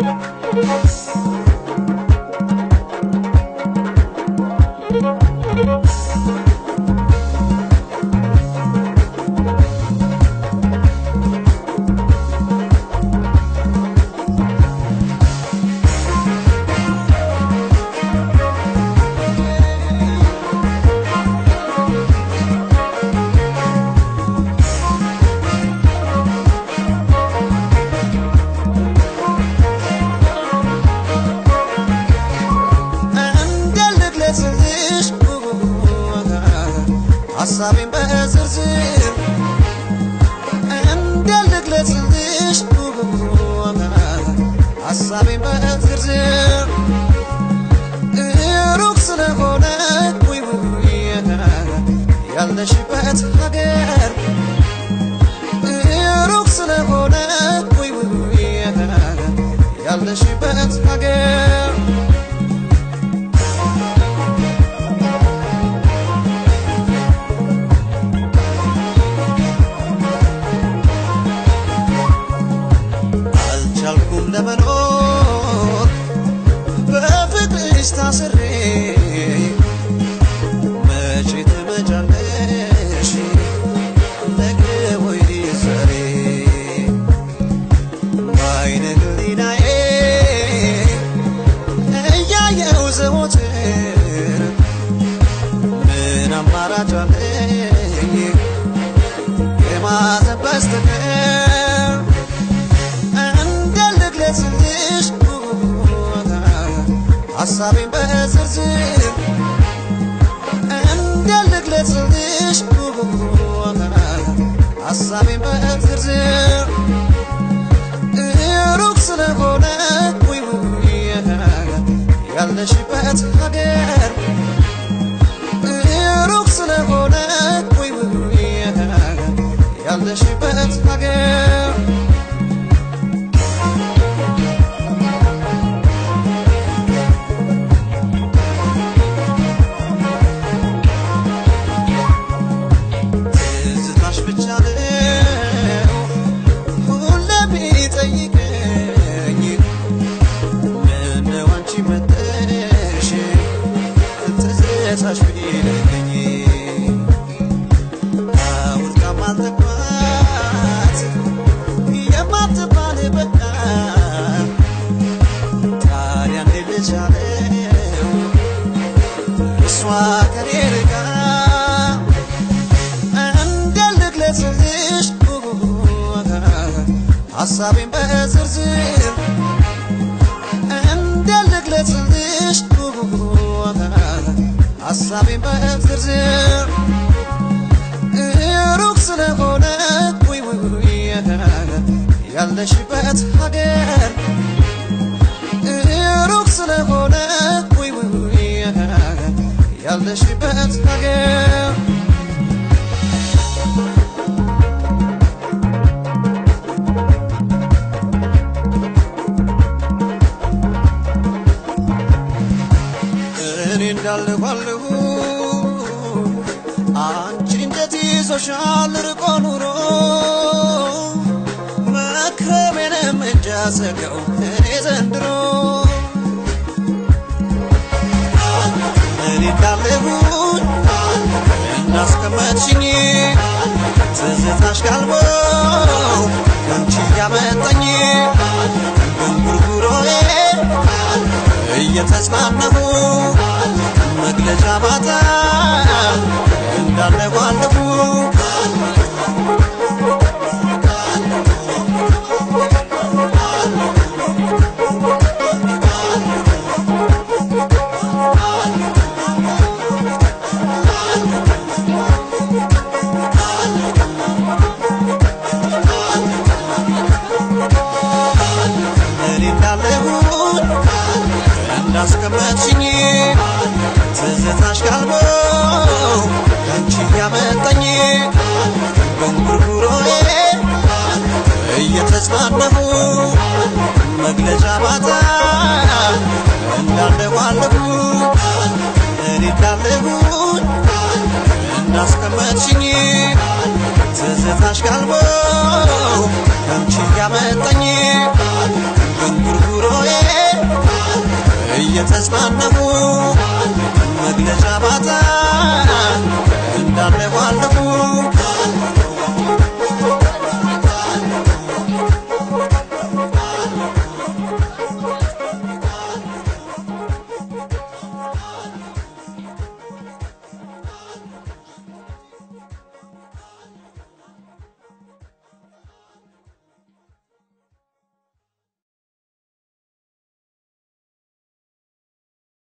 Thank you. ሀሳቤን በዝርዝር እንዴት ልግለጽልሽ ሀሳቤን በዝርዝር ሩቅ ስለሆነ ውይ ውይ ያለሽበት ሀገር ዘወትር ምን አማራጭ አለኝ? የማዘን በስተቀር እንዴት ልግለጽልሽ ሀሳቤን በዝርዝር እንዴት ልግለጽልሽ ሀሳቤን በዝርዝር ያለሽበት ሀገር ሩቅ ስለሆነ ውይ ውይ ያለሽበት ሀገር ትዝታሽ ቢለኝ አውልቃም አልተኳት የማትባል በቃ ታዲያ እንዴት ልቻለው እሷ ከኔ ርቃ እንዴት ልግለጽልሽ ሀሳቤን صعبين بقى بزرزر روك سلقونك وي وي وي يلا شبات حقر روك سلقونك وي وي وي يلا شبات حقر I'll Hello, hello. አንቺ እንዴት ይዞሻል ርቆ ኑሮ? መክረሜንም እንጃ ሰጋው እኔ ዘንድሮ። እኔ እንዳለሁኝ እንዳስቀመጥሽኝ ትዝታሽ ጋልቦ አንቺ ያመጣኝ እየተጽናናሁ መግለጫ ባጣ እንዳለሁኝ እንዳስቀመጥሽኝ ትዝታሽ ጋልቦ አንቺ ያመጣኝ በንጉርጉሮዬ እየተጽናናሁ መግለጫ ባጣ እንዳለሁ አለሁ የተጽናነሙ መግለጫ ባጣ